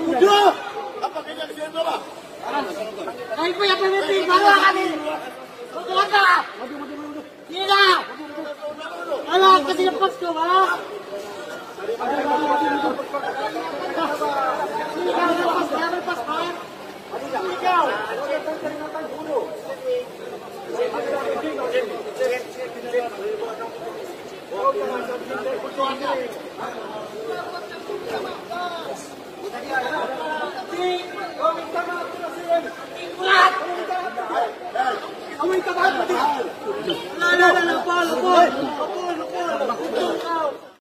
Duduk. Apa kerja di sini apa? Kami punya pemimpin baru kami. Betul tak? Tidak. Alah, kasi lepas lepas, jangan lepas, Pak. Lapa, lapa, lapa.